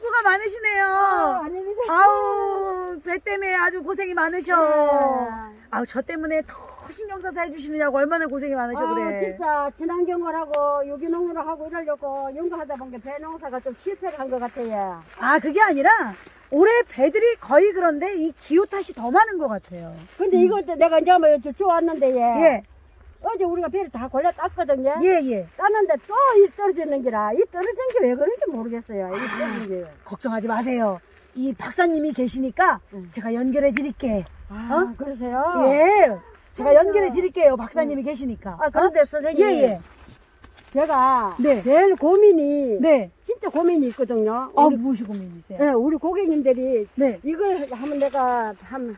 수고가 많으시네요. 아, 아닙니다. 아우 배 때문에 아주 고생이 많으셔. 네. 아우 저 때문에 더 신경 써서 해주시느냐고 얼마나 고생이 많으셔 아, 그래. 진짜 친환경을 하고, 유기농으로 하고 이러려고 연구하다 보니까 배 농사가 좀 실패를 한 것 같아요. 아 그게 아니라 올해 배들이 거의 그런데 이 기후 탓이 더 많은 것 같아요. 근데 음. 이걸 내가 이제 한번 여쭤봤는데 예. 예. 어제 우리가 배를 다 골라 땄거든요. 예, 예. 땄는데 또 이 떨어지는 기라 이 떨어진 게 왜 그런지 모르겠어요. 이 떨어진 게. 걱정하지 마세요. 이 박사님이 계시니까 응. 제가 연결해 드릴게. 아, 그러세요? 예. 제가. 연결해 드릴게요. 박사님이 계시니까. 아, 그런데 어? 선생님. 예, 예. 제가 네. 제일 고민이 네. 진짜 고민이 있거든요. 아, 우리, 무엇이 고민이세요? 네, 우리 고객님들이 네. 이걸 하면 내가 한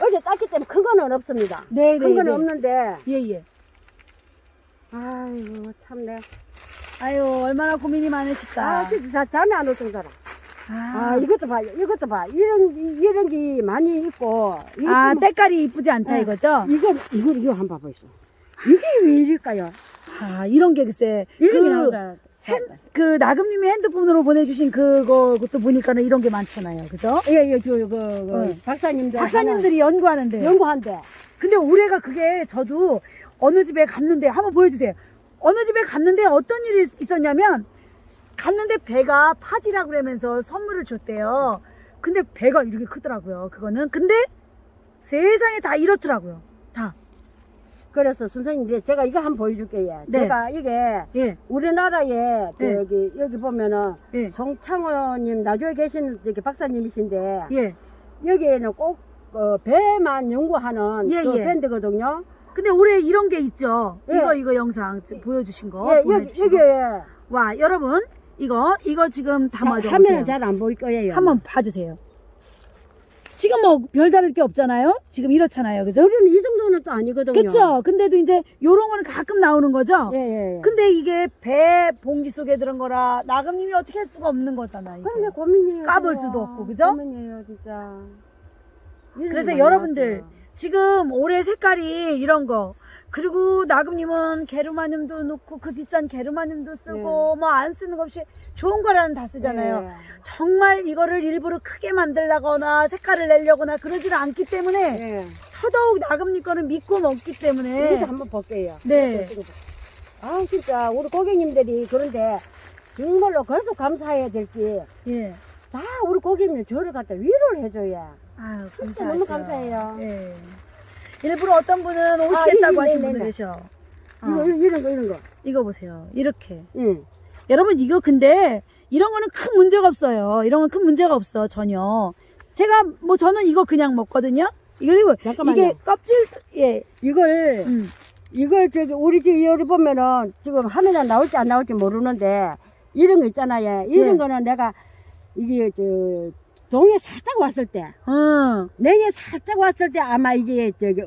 어제 땄기 때문에 큰 거는 없습니다. 네, 큰 네. 거는 네. 없는데 예, 예. 아이고 참네. 아유, 얼마나 고민이 많으실까. 아, 진짜 자- 잠이 안올 정도라. 아, 아, 이것도 봐, 이것도 봐. 이런 이- 이런 게 많이 있고. 아, 좀- 때깔이 이쁘지 않다 네. 이거죠? 이거 이거 이거 한번 있어. 이게 왜 이럴까요? 아, 이런 게 글쎄. 이런 게 그, 나오다. 핸, 그, 나금님이 핸드폰으로 보내주신 그거, 그것도 보니까는 이런 게 많잖아요. 그죠? 예, 예, 그, 그, 그 네. 박사님들 박사님들이 연구하는데. 연구한대. 근데 올해가 그게 저도 어느 집에 갔는데 한번 보여주세요. 어느 집에 갔는데 어떤 일이 있었냐면 갔는데 배가 파지라 그러면서 선물을 줬대요. 근데 배가 이렇게 크더라고요. 그거는 근데 세상에 다 이렇더라고요. 다. 그래서 선생님 이제 제가 이거 한번 보여줄게요. 네. 제가 이게 예, 우리나라에 네. 저기 여기 보면은 예, 송창호님 나주에 계신 저기 박사님이신데 예. 여기에는 꼭 어, 배만 연구하는 예, 그 예. 밴드거든요. 근데 올해 이런 게 있죠. 예. 이거 이거 영상 보여주신 거. 예, 여기 보내주신 여기 거. 와 여러분 이거 이거 지금 담아줘 화면은. 잘 안 보일 거예요. 한번 봐주세요. 지금 뭐 별다를 게 없잖아요. 지금 이렇잖아요, 그죠? 우리는 이 정도는 또 아니거든요. 그쵸? 근데도 이제 요런 거는 가끔 나오는 거죠? 예, 예. 예. 근데 이게 배 봉지 속에 들은 거라 나금님이 어떻게 할 수가 없는 거잖아요. 그런데 고민이에요. 까볼. 수도 없고, 그죠? 고민이에요, 진짜. 그래서 여러분들. 지금 올해 색깔이 이런 거 그리고 나금님은 게르마늄도 넣고 그 비싼 게르마늄도 쓰고 뭐안 쓰는 거 없이 좋은 거라는 다 쓰잖아요. 예. 정말 이거를 일부러 크게 만들라거나 색깔을 내려거나 그러지는 않기 때문에 예. 더더욱 나금님 거는 믿고 먹기 때문에 이것도 한번 볼게요. 네. 아, 진짜, 우리 고객님들이 그런데 정말로 그래서 감사해야 될 게, 예. 다 우리 고객님 저를 갖다 위로를 해줘야. 아유, 진짜. 너무 감사해요. 예. 일부러 어떤 분은 오시겠다고 아, 네, 하신 네, 분들 네. 계셔. 어, 이거, 이런 거, 이런 거. 이거 보세요. 이렇게. 응. 여러분 이거 근데 이런 거는 큰 문제가 없어요. 이런 건 큰 문제가 없어 전혀. 제가 뭐 저는 이거 그냥 먹거든요. 이거 이거 잠깐만요. 이게 껍질 예. 이걸, 음. 이걸 저기, 우리 집 여기 보면은 지금 화면에 나올지 안 나올지 모르는데, 이런 거 있잖아요. 이런 네. 거는 내가, 이게, 저, 동해 살짝 왔을 때, 응. 냉해 살짝 왔을 때 아마 이게 저기 어,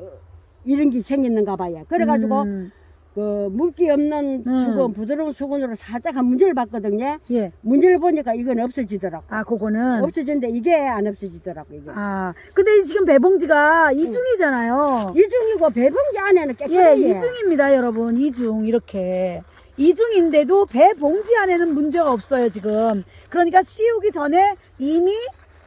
이런 게 생겼는가 봐요. 그래가지고 음. 그 물기 없는 음. 수건, 부드러운 수건으로 살짝 한 문제를 봤거든요. 예. 문제를 보니까 이건 없어지더라고. 아 그거는 없어지는데 이게 안 없어지더라고 이게. 아 근데 지금 배봉지가 이중이잖아요. 이중이고 배봉지 안에는 예, 깨끗해요. 이중입니다, 여러분. 이중, 이렇게. 이중인데도 배 봉지 안에는 문제가 없어요, 지금. 그러니까 씌우기 전에 이미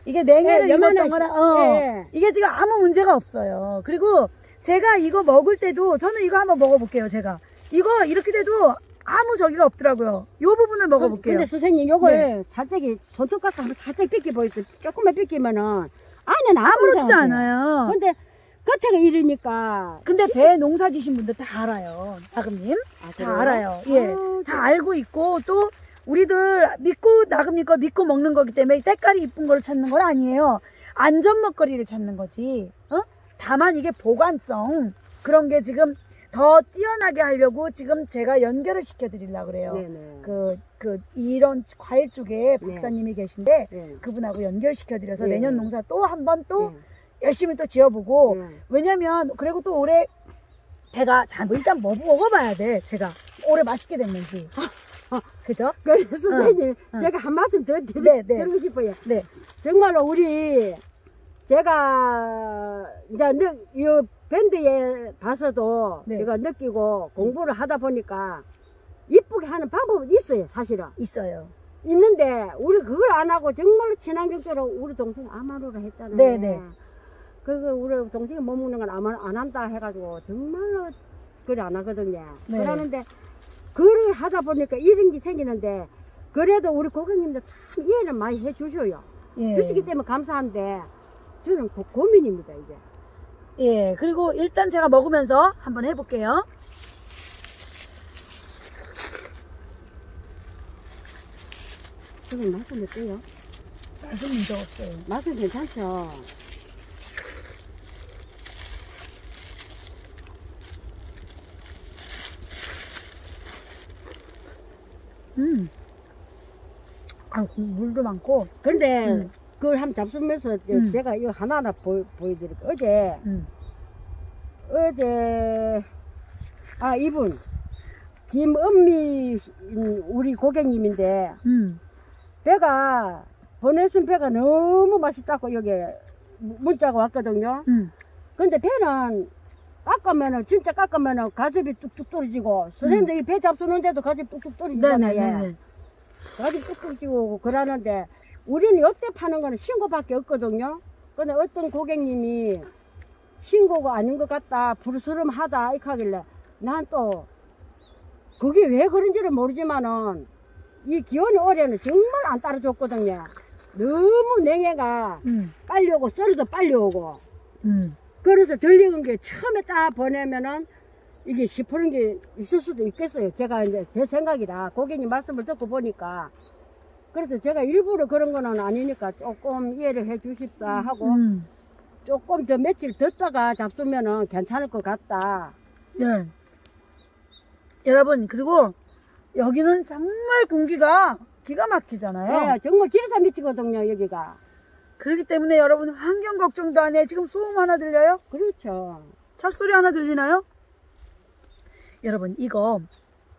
이게 냉해를 예, 입었던 거라, 시- 어. 예. 이게 지금 아무 문제가 없어요. 그리고 제가 이거 먹을 때도, 저는 이거 한번 먹어볼게요, 제가. 이거 이렇게 돼도 아무 저기가 없더라고요. 요 부분을 먹어볼게요. 근데 선생님 요걸 네. 살짝 손톱 가서 한번 살짝 빗기 보이죠. 조금만 빗기면은 안에는 아무렇지도 아무렇지도 않아요. 근데 겉에가 이러니까 근데 배 농사 지신 분들 다 알아요, 다금님. 아, 다? 알아요. 예. 아, 다 알고 있고 또 우리들 믿고 나금님 걸 믿고 먹는 거기 때문에 때깔이 이쁜 걸 찾는 건 아니에요. 안전 먹거리를 찾는 거지. 어? 다만 이게 보관성 그런 게 지금 더 뛰어나게 하려고 지금 제가 연결을 시켜 드리려고 그래요. 네네. 그, 그, 이런 과일 쪽에 네. 박사님이 계신데 네. 그분하고 연결시켜 드려서 네. 내년 농사 또 한 번또 네. 열심히 또 지어보고 네. 왜냐면 그리고 또 올해 배가 자 뭐 일단 뭐 먹어봐야 돼 제가 올해 맛있게 됐는지 아. 그죠? 그래서 선생님 응. 제가 한 말씀 더 드리, 네, 네. 드리고 싶어요. 네 정말로 우리 제가 이제 느, 이 밴드에 봐서도 네. 제가 느끼고 공부를 하다 보니까 이쁘게 하는 방법은 있어요, 사실은. 있어요 있는데 우리 그걸 안 하고 정말로 친환경적으로 우리 동생 아마로라 했잖아요. 네, 네. 그거 우리 동생이 못 먹는 건 아마 안 한다 해가지고 정말로 그래 안 하거든요. 네. 그러는데 그걸 하다 보니까 이런 게 생기는데 그래도 우리 고객님들 참 이해는 많이 해 주셔요. 예. 주시기 때문에 감사한데 저는 고, 고민입니다 이게. 예, 그리고 일단 제가 먹으면서 한번 해볼게요. 지금 맛은 어때요? 맛은 문제 없어요. 맛은 괜찮죠? 음. 아, 물도 많고. 근데 음. 그걸 한번 잡수면서 저- 음. 제가 이거 하나하나 보, 보여드릴게요. 어제 음. 어제 아 이분 김은미 음, 우리 고객님인데 음. 배가 보내준 배가 너무 맛있다고 여기 문자가 왔거든요. 음. 근데 배는 깎으면은 진짜 깎으면은 가집이 뚝뚝 떨어지고 선생님들 이배 잡수는데도 가집 뚝뚝 떨어지잖아요. 네네네. 가집 뚝뚝 떨어지고 그러는데 우리는 역대 파는 거는 신고밖에 없거든요. 근데 어떤 고객님이 신고가 아닌 것 같다, 부르스름하다 이렇게 하길래 난 또 그게 왜 그런지를 모르지만은 이 기온이 올해는 정말 안 따라줬거든요. 너무 냉해가 음. 빨리 오고 썰도 빨리 오고 음. 그래서 들리는 게 처음에 딱 보내면은 이게 시푸른 게 있을 수도 있겠어요. 제가 이제 제 생각이라 고객님 말씀을 듣고 보니까 그래서 제가 일부러 그런 거는 아니니까 조금 이해를 해 주십사 하고 음. 조금 저 며칠 듣다가 잡수면은 괜찮을 것 같다. 예. 여러분, 그리고 여기는 정말 공기가 기가 막히잖아요. 예, 정말 길사 미치거든요, 여기가. 그렇기 때문에 여러분 환경 걱정도 안 해. 지금 소음 하나 들려요? 그렇죠. 찻소리 하나 들리나요? 여러분 이거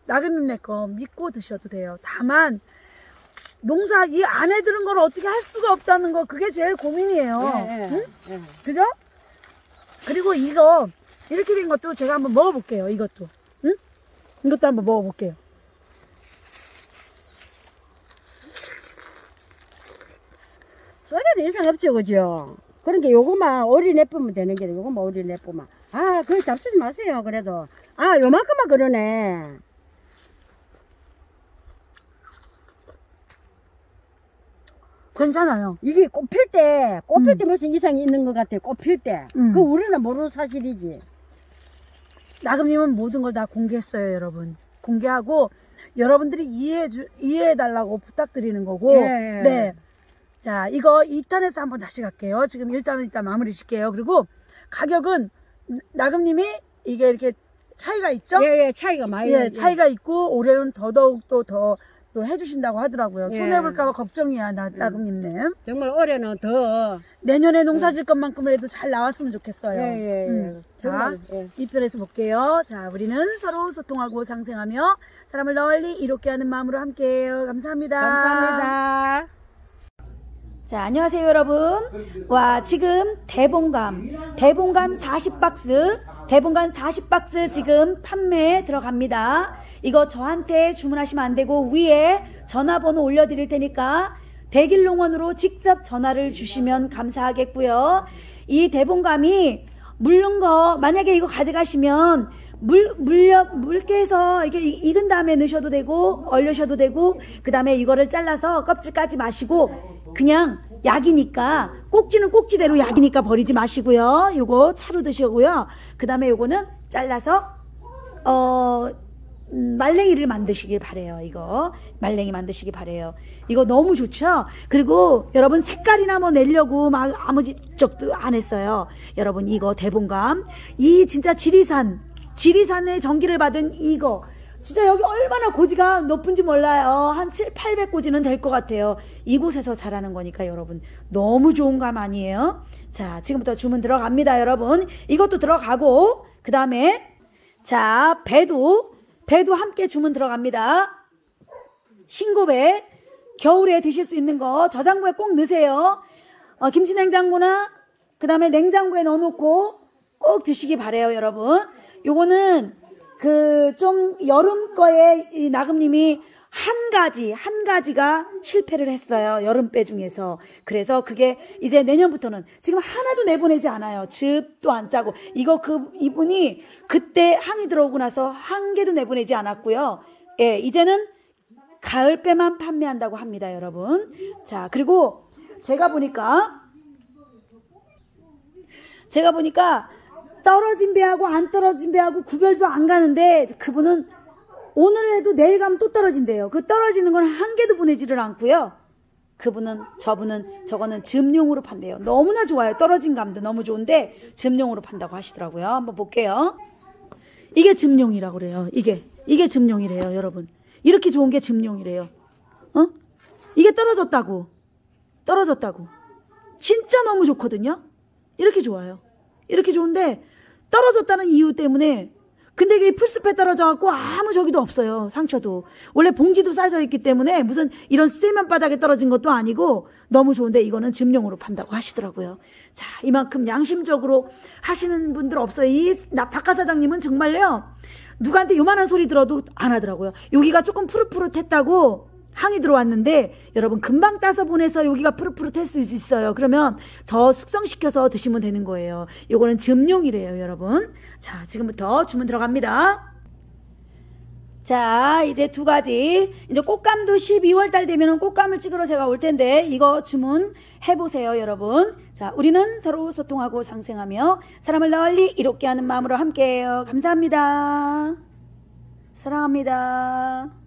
나그님네 거 믿고 드셔도 돼요. 다만 농사 이 안에 들은 걸 어떻게 할 수가 없다는 거 그게 제일 고민이에요. 예, 예, 응? 예. 그죠? 그리고 이거 이렇게 된 것도 제가 한번 먹어볼게요. 이것도. 응? 이것도 한번 먹어볼게요. 소리도 이상 없죠, 그죠? 그러니까 요거만 오리 내뿜으면 되는 게 요거만 오리 내뿜으면. 아, 그거 잡수지 마세요, 그래도. 아, 요만큼만 그러네. 괜찮아요. 이게 꽃 필 때, 꽃필 음. 때 무슨 이상이 있는 것 같아요, 꽃 필 때. 음. 그 우리는 모르는 사실이지. 나금님은 모든 걸 다 공개했어요, 여러분. 공개하고 여러분들이 이해해 주, 이해해 달라고 부탁드리는 거고. 예, 예. 네. 자, 이거 2탄에서 한번 다시 갈게요. 지금 1탄은 일단 마무리 짓게요. 그리고 가격은 나금님이 이게 이렇게 차이가 있죠? 예, 예, 차이가 많이 예, 나요. 차이가 있고 올해는 더더욱 또더 또 해주신다고 하더라고요. 예. 손해볼까봐 걱정이야, 나, 나금님네. 정말 올해는 더. 내년에 농사 질 것만큼이라도 잘 나왔으면 좋겠어요. 예, 예, 예. 음. 자, 예. 이 편에서 볼게요. 자, 우리는 서로 소통하고 상생하며 사람을 널리 이롭게 하는 마음으로 함께해요. 감사합니다. 감사합니다. 자, 안녕하세요, 여러분. 와, 지금 대봉감, 대봉감 40박스, 대봉감 40박스 지금 판매에 들어갑니다. 이거 저한테 주문하시면 안 되고 위에 전화번호 올려드릴 테니까 대길농원으로 직접 전화를 주시면 감사하겠고요. 이 대봉감이 물른 거 만약에 이거 가져가시면 물 물려 물개서 이게 이- 익은 다음에 넣으셔도 되고 얼려셔도 되고 그 다음에 이거를 잘라서 껍질 까지 마시고 그냥 약이니까 꼭지는 꼭지대로 약이니까 버리지 마시고요. 요거 차로 드시고요. 그 다음에 요거는 잘라서 어 음, 말랭이를 만드시길 바래요. 이거 말랭이 만드시길 바래요. 이거 너무 좋죠. 그리고 여러분 색깔이나 뭐 내려고 막 아무 적도 안 했어요. 여러분 이거 대봉감 이 진짜 지리산 지리산의 전기를 받은 이거 진짜 여기 얼마나 고지가 높은지 몰라요. 한 7, 800고지는 될 것 같아요. 이곳에서 자라는 거니까 여러분 너무 좋은 감 아니에요? 자 지금부터 주문 들어갑니다 여러분. 이것도 들어가고 그 다음에 자 배도 배도 함께 주문 들어갑니다. 신고배 겨울에 드실 수 있는 거 저장고에 꼭 넣으세요. 어, 김치 냉장고나 그 다음에 냉장고에 넣어놓고 꼭 드시기 바래요, 여러분. 요거는 그 좀 여름 거에 이 나금님이 한 가지, 한 가지가 실패를 했어요. 여름 배 중에서. 그래서 그게 이제 내년부터는 지금 하나도 내보내지 않아요. 즙도 안 짜고. 이거 그, 이분이 그때 항이 들어오고 나서 한 개도 내보내지 않았고요. 예, 이제는 가을 배만 판매한다고 합니다, 여러분. 자, 그리고 제가 보니까, 제가 보니까 떨어진 배하고 안 떨어진 배하고 구별도 안 가는데 그분은 오늘 해도 내일 가면 또 떨어진대요. 그 떨어지는 건 한 개도 보내지를 않고요. 그분은 저분은 저거는 즙용으로 판대요. 너무나 좋아요. 떨어진 감도 너무 좋은데 즙용으로 판다고 하시더라고요. 한번 볼게요. 이게 즙용이라고 그래요. 이게 이게 즙용이래요, 여러분. 이렇게 좋은 게 즙용이래요. 어? 이게 떨어졌다고. 떨어졌다고. 진짜 너무 좋거든요. 이렇게 좋아요. 이렇게 좋은데 떨어졌다는 이유 때문에 근데 이게 풀숲에 떨어져갖고 아무 저기도 없어요. 상처도. 원래 봉지도 싸져 있기 때문에 무슨 이런 세면 바닥에 떨어진 것도 아니고 너무 좋은데 이거는 즙용으로 판다고 하시더라고요. 자, 이만큼 양심적으로 하시는 분들 없어요. 이 나- 박가 사장님은 정말요. 누구한테 요만한 소리 들어도 안 하더라고요. 여기가 조금 푸릇푸릇했다고 항이 들어왔는데 여러분 금방 따서 보내서 여기가 푸릇푸릇할 수 있어요. 그러면 더 숙성시켜서 드시면 되는 거예요. 요거는 즙용이래요, 여러분. 자, 지금부터 주문 들어갑니다. 자, 이제 두 가지. 이제 꽃감도 12월 달 되면은 꽃감을 찍으러 제가 올 텐데 이거 주문 해보세요, 여러분. 자, 우리는 서로 소통하고 상생하며 사람을 널리 이롭게 하는 마음으로 함께해요. 감사합니다. 사랑합니다.